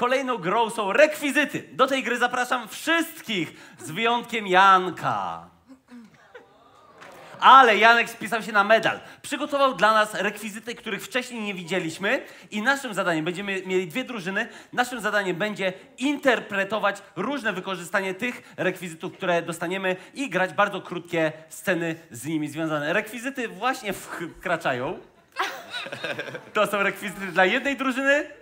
kolejną grą są rekwizyty. Do tej gry zapraszam wszystkich, z wyjątkiem Janka. Ale Janek spisał się na medal. Przygotował dla nas rekwizyty, których wcześniej nie widzieliśmy i naszym zadaniem, będziemy mieli dwie drużyny, naszym zadaniem będzie interpretować różne wykorzystanie tych rekwizytów, które dostaniemy i grać bardzo krótkie sceny z nimi związane. Rekwizyty właśnie wkraczają. To są rekwizyty dla jednej drużyny.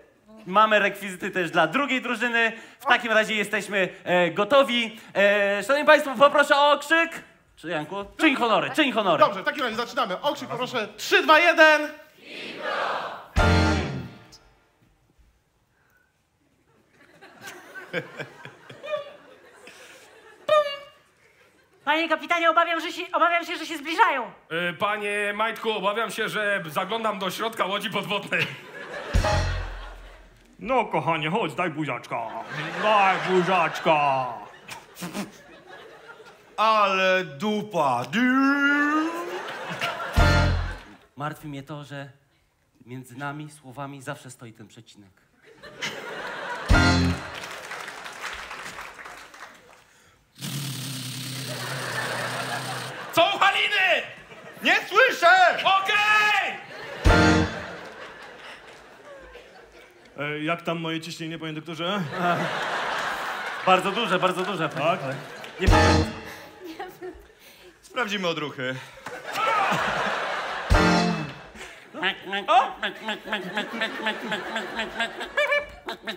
Mamy rekwizyty też dla drugiej drużyny. W takim razie jesteśmy e, gotowi. E, szanowni Państwo, poproszę o okrzyk. Czy Janku? Czyń honory, czyń honory. Dobrze, w takim razie zaczynamy. Okrzyk poproszę. 3, 2, 1. Panie kapitanie, obawiam, że się, obawiam się, że się zbliżają. E, Panie Majtku, obawiam się, że zaglądam do środka łodzi podwodnej. No, kochanie, chodź, daj buziaczka. Daj buziaczka. Ale dupa. Martwi mnie to, że między nami słowami zawsze stoi ten przecinek. Są haliny! Nie słyszę! Okej! E, jak tam moje ciśnienie, panie doktorze? Bardzo duże, bardzo duże. Tak? Nie powiem. Sprawdzimy odruchy.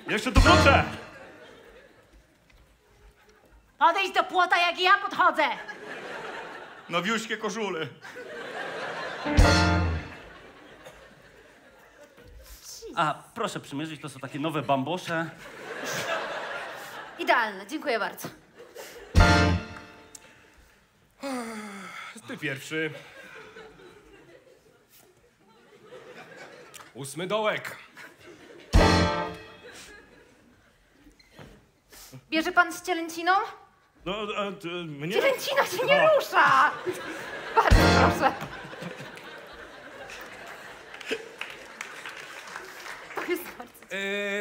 Jeszcze tu wrócę! Podejdź do płota, jak ja podchodzę. Nowiuśkie koszule. A, proszę przymierzyć, to są takie nowe bambosze. Idealne, dziękuję bardzo. Ty pierwszy. Ósmy dołek. Bierze pan z cielęciną? No, a, ty, mnie? Cielęcina się nie rusza!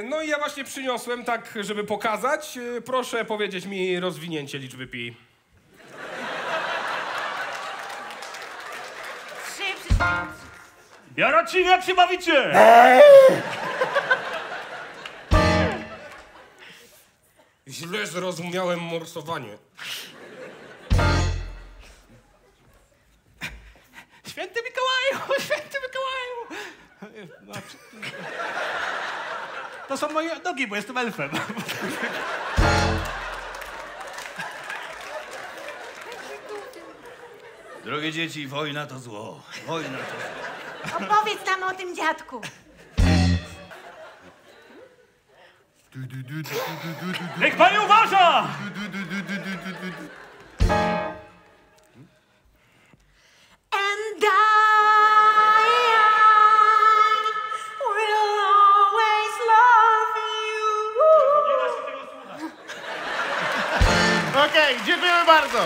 No i ja właśnie przyniosłem tak, żeby pokazać. E, proszę powiedzieć mi rozwinięcie liczby pi. Trzy, przyszli. Jaracin, jak się bawicie? Źle zrozumiałem morsowanie. To są moje nogi, bo jestem elfem. Drogie dzieci, wojna to zło. Wojna to zło. Opowiedz nam o tym dziadku. Niech pani uważa! Dziękujemy bardzo.